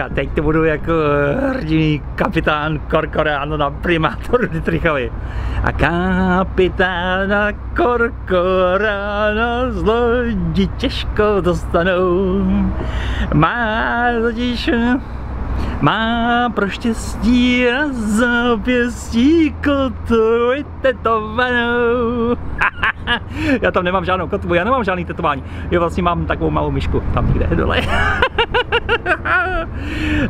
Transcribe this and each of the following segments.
teďka, teď to budu jako hrdinný kapitán Korkoráno na primátoru Dietrichovi. A kapitána Korkorána z lodi těžko dostanou. Má totiž má pro štěstí a zápěstí kotu tetovanou. já tam nemám žádnou kotvu, já nemám žádný tetování. Já vlastně mám takovou malou myšku tam někde dole.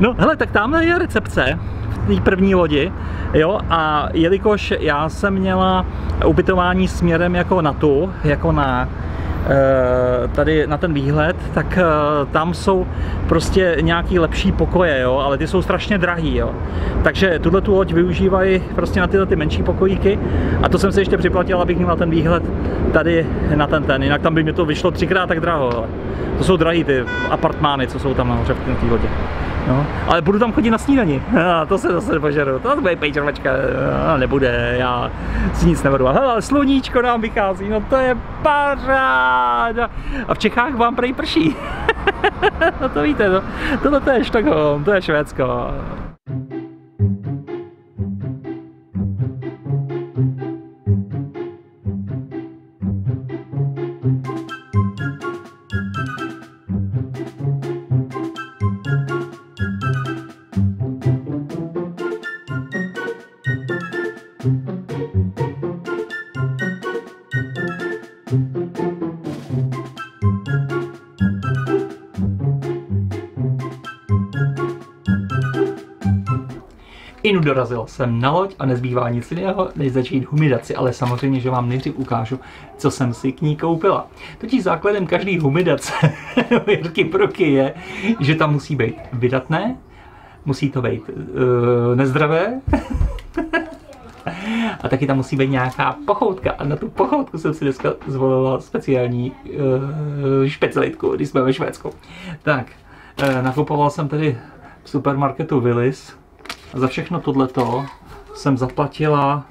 no hele, tak tamhle je recepce v té první lodi, jo, a jelikož já jsem měla ubytování směrem jako na tu, jako na tady na ten výhled, tak eh, tam jsou prostě nějaký lepší pokoje, jo, ale ty jsou strašně drahý, jo. Takže tuhle tu loď využívají prostě na tyhle ty menší pokojíky a to jsem si ještě připlatil, abych měl ten výhled tady na ten ten, jinak tam by mi to vyšlo třikrát tak draho, ale to jsou drahý ty apartmány, co jsou tam nahoře v té lodě. No, ale budu tam chodit na snídani. To se zase nepožeru. To bude pejčovačka. A nebude, já si nic nebudu. Ale sluníčko nám vychází, no to je paráda. A v Čechách vám prej prší. no to víte, no. tohle to je Štokholm, to je Švédsko. Dorazil jsem na loď a nezbývá nic jiného, než začít humidaci, ale samozřejmě, že vám nejdřív ukážu, co jsem si k ní koupila. Totiž základem každý humidace Jirky Proky je, že tam musí být vydatné, musí to být uh, nezdravé, a taky tam musí být nějaká pochoutka. A na tu pochoutku jsem si dneska zvolila speciální uh, špecialitku, když jsme ve Švédsku. Tak, uh, nakupoval jsem tedy v supermarketu Willis za všechno tohleto jsem zaplatila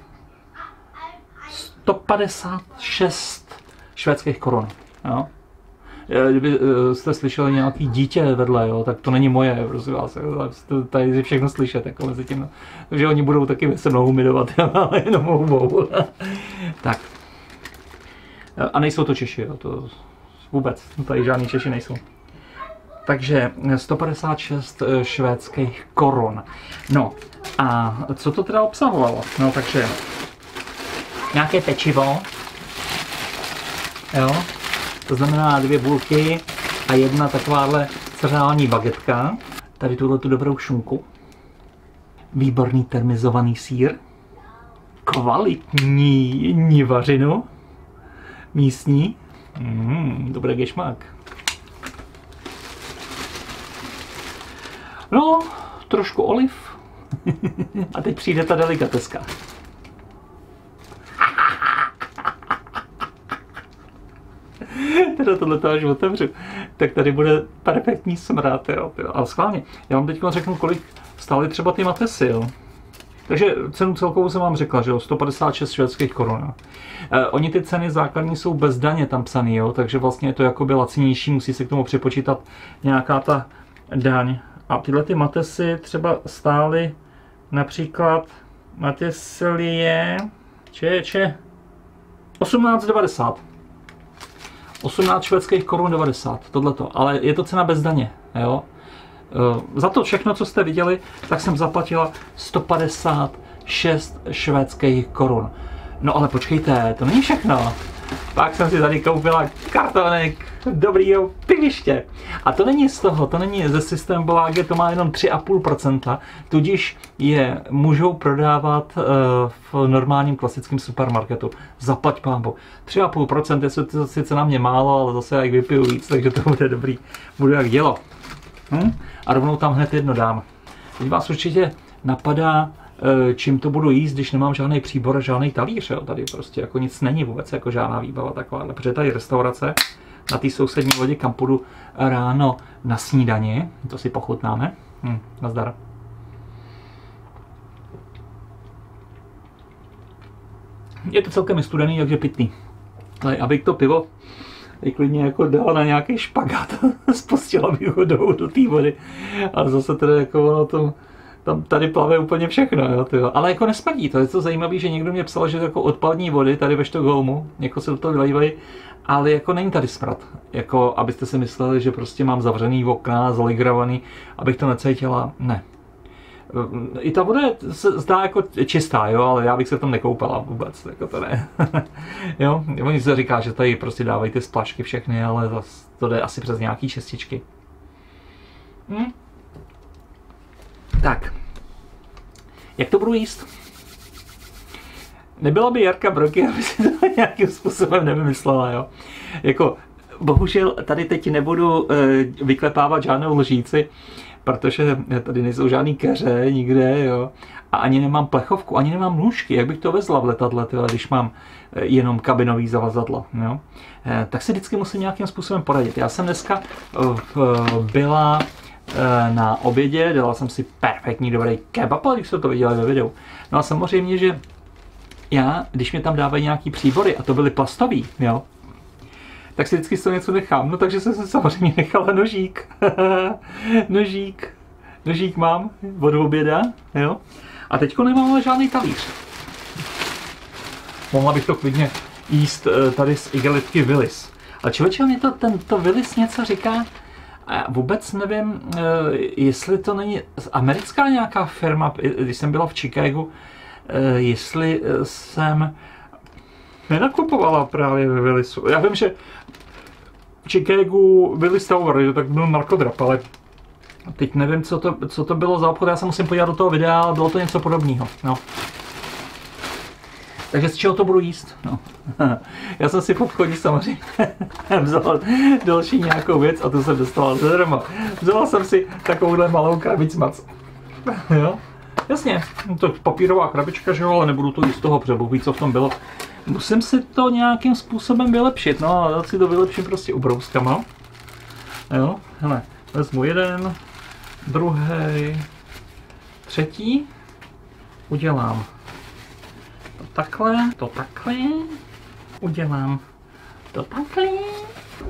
156 švédských korun. Jo? Kdyby eh, jste slyšeli nějaký dítě vedle, jo, tak to není moje, prosím vás, tady si všechno slyšet, jako mezi tím, takže oni budou taky se mnou humidovat, ale jenom hubou. tak. A nejsou to Češi, jo, to vůbec, tady žádní Češi nejsou. Takže 156 eh, švédských korun. No a co to teda obsahovalo? No takže nějaké pečivo, jo, to znamená dvě bulky a jedna takováhle cereální bagetka, tady tuhle tu dobrou šunku, výborný termizovaný sír, kvalitní nivařinu, místní, mm, dobré gešmák. No, trošku oliv. A teď přijde ta delikateska. teda tohle až otevřu, tak tady bude perfektní smrát, jo. Ale schválně, já vám teď řeknu, kolik stály třeba ty matesy, jo. Takže cenu celkovou jsem vám řekla, že jo, 156 švédských korun. Eh, oni ty ceny základní jsou bez daně tam psaný, jo, takže vlastně je to jakoby lacinější, musí se k tomu připočítat nějaká ta daň. A tyhle ty matesy třeba stály například matesie če, če, 18,90. 18 švédských korun 90, tohleto, ale je to cena bez daně, jo. E, za to všechno, co jste viděli, tak jsem zaplatila 156 švédských korun. No ale počkejte, to není všechno. Pak jsem si tady koupila kartonek dobrýho piviště. A to není z toho, to není ze systému Boláge, to má jenom 3,5%, tudíž je můžou prodávat uh, v normálním klasickém supermarketu. Zaplať pámbu. 3,5% je to sice na mě málo, ale zase jak vypiju víc, takže to bude dobrý. Budu jak dělo. Hm? A rovnou tam hned jedno dám. Teď vás určitě napadá, Eh, čím to budu jíst, když nemám žádný příbor žádný talíř. Jo. Tady prostě jako nic není vůbec, jako žádná výbava taková. Protože tady restaurace na té sousední lodi, kam půjdu ráno na snídani. To si pochutnáme. Hm, nazdar. Je to celkem studený, takže pitný. Ale abych to pivo teď klidně jako dal na nějaký špagát, spustila bych ho do, té vody. A zase tedy jako ono to, tam tady plave úplně všechno, jo, tyjo. ale jako nesmrdí, to je to zajímavé, že někdo mě psal, že jako odpadní vody tady ve Štokholmu, jako se do toho vylejvají, ale jako není tady smrad, jako abyste si mysleli, že prostě mám zavřený okna, zaligrovaný, abych to necítila, ne. I ta voda se zdá jako čistá, jo, ale já bych se tam nekoupala vůbec, jako to ne. jo, oni se říká, že tady prostě dávají ty splašky všechny, ale to, jde asi přes nějaký šestičky. Hm? Tak. Jak to budu jíst? Nebyla by Jarka Broky, aby si to nějakým způsobem nevymyslela, jo. Jako, bohužel tady teď nebudu e, vyklepávat žádnou lžíci, protože tady nejsou žádný keře nikde, jo. A ani nemám plechovku, ani nemám nůžky, jak bych to vezla v letadle, tyhle, když mám eh, jenom kabinový zavazadlo, jo. E, tak si vždycky musím nějakým způsobem poradit. Já jsem dneska byla Eh, na obědě, dělal jsem si perfektní dobrý kebab, když se to viděli ve videu. No a samozřejmě, že já, když mi tam dávají nějaký příbory, a to byly plastový, jo, tak si vždycky z toho něco nechám. No takže jsem se samozřejmě nechala nožík. nožík. Nožík mám od oběda, jo. A teďko nemám ale žádný talíř. Mohla bych to klidně jíst eh, tady z igelitky Willis. A člověče, mě to, tento Willis něco říká, a vůbec nevím, eh, jestli to není americká nějaká firma, když jsem byla v Chicagu, eh, jestli eh, jsem nenakupovala právě ve Willisu. Já vím, že v Chicagu Willis Tower, že tak byl narkodrap, ale teď nevím, co to, co to bylo za obchod, já se musím podívat do toho videa, bylo to něco podobného. No. Takže z čeho to budu jíst? No. Já jsem si v obchodě samozřejmě vzal další nějakou věc a to jsem dostal zadarmo. Vzal jsem si takovouhle malou krabic mac. jo? Jasně, to je papírová krabička, že jo, ale nebudu to jíst z toho, protože co v tom bylo. Musím si to nějakým způsobem vylepšit, no a si to vylepším prostě ubrouskama. Jo, hele, vezmu jeden, druhý, třetí, udělám takhle, to takhle, udělám to takhle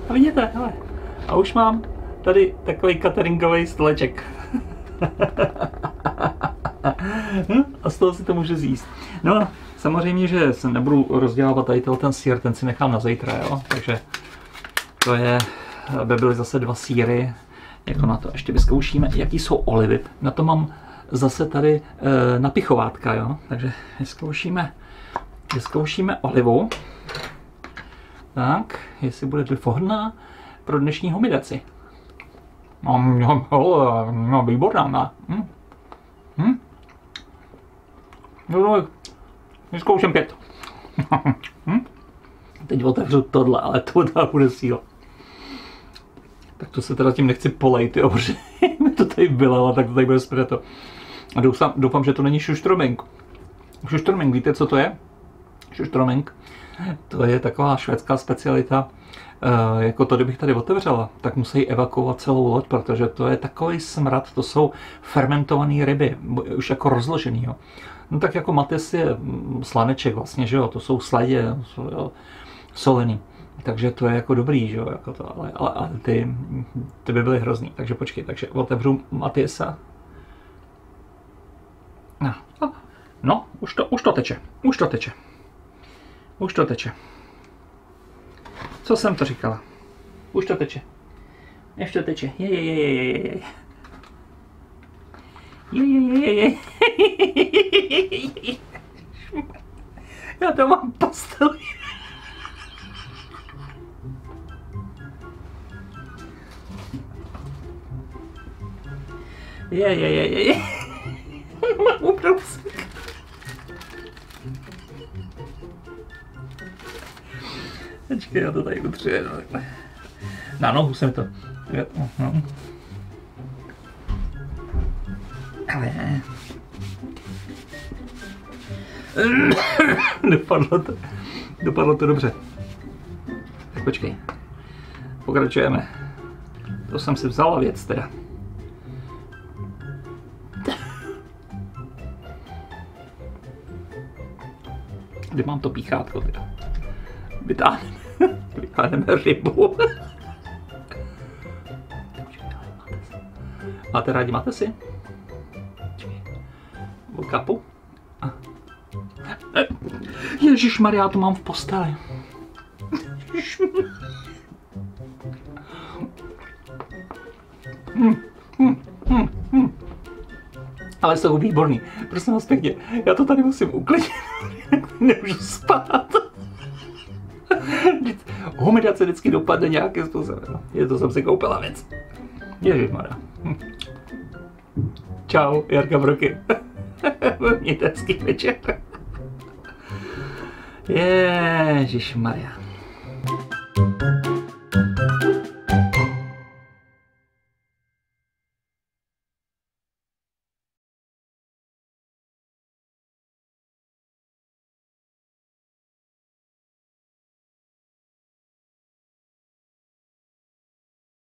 a vidíte, hele, a už mám tady takový cateringový stoleček. a z toho si to může zjíst. No samozřejmě, že se nebudu rozdělávat tady ten sír, ten si nechám na zítra, jo, takže to je, aby byly zase dva síry, jako na to ještě vyzkoušíme, jaký jsou olivy. Na to mám zase tady e, napichovátka, jo, takže vyzkoušíme Vyzkoušíme olivu. Tak, jestli bude vhodná pro dnešní humidaci. No, no, no, no výborná. No. Hm? Hm? No, no, vyzkouším pět. hm? Teď otevřu tohle, ale to dá bude síla. Tak to se teda tím nechci polejt, jo, protože mi to tady bylo, tak to tady bude spreto. A doufám, doufám, že to není šuštromink. Šuštromink, víte, co to je? Šuštromink. To je taková švédská specialita. E, jako to, kdybych tady otevřela, tak musí evakuovat celou loď, protože to je takový smrad, to jsou fermentované ryby, už jako rozložený. Jo. No tak jako mates je mm, slaneček vlastně, že jo, to jsou sledě, jo, solený. Takže to je jako dobrý, že jo, jako to, ale, ale, ale ty, ty by byly hrozný. Takže počkej, takže otevřu Matiesa. No, no už, to, už to teče, už to teče. Už to teče. Co jsem to říkala? Už to teče. Ještě to teče. Je, je, je, je, je, je. Je, je, je, je, je. Já to mám postel. Je, je, je, je, je. Počkej, já to tady utřiju no. Na nohu jsem to. No. Ale. Dopadlo to. Dopadlo to dobře. Tak počkej. Pokračujeme. To jsem si vzala věc teda. Kde mám to píchátko teda? Vytáhneme. Vyháňeme rybu. Máte rádi, máte si? O kapu? A. Ježíš Maria, to mám v posteli. Ale jsou výborný. Prosím vás pěkně, já to tady musím uklidit. Nemůžu spát. Humidace vždycky dopadne nějakým způsobem. Je to jsem si koupila věc. Ježišmarja. Hm. Čau, Jarka Broky. Mějte hezký večer. Ježišmarja.